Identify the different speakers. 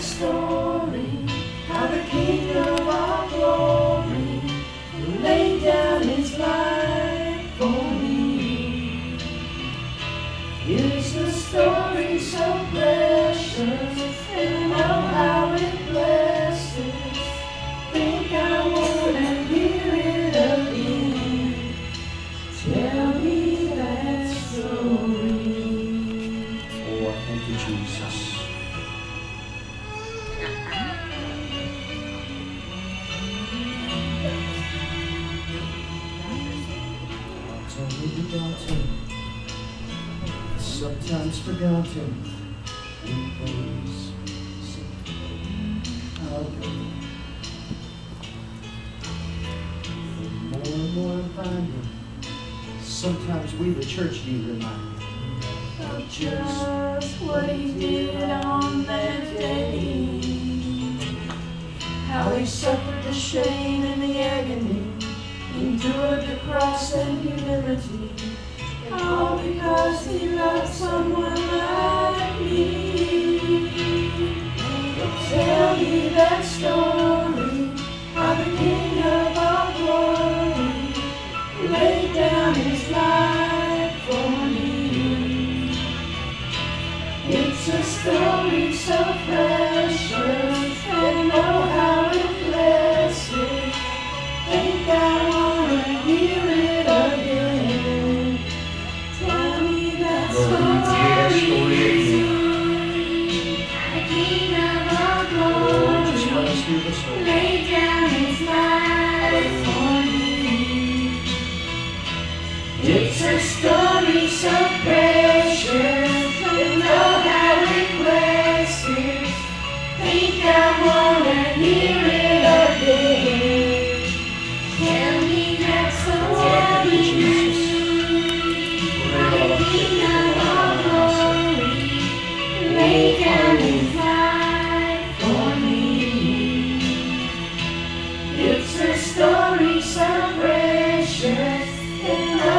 Speaker 1: story, how the King of our glory laid down his life for me. Here's
Speaker 2: sometimes forgotten, in place. Good. The more and more I'm finding, sometimes we, the church, need reminding.
Speaker 1: of just what he did on that suffered the shame and the agony, endured the cross and humility, all because he loved someone like me. Tell me that story, how the King of our glory laid down his life for me. It's a story so precious, It's a story so precious, you know how it blesses. Think I wanna hear it again. Tell me that's the
Speaker 2: one you knew.
Speaker 1: I
Speaker 2: think I want glory.
Speaker 1: Lay down and for me. It's a story so precious, you know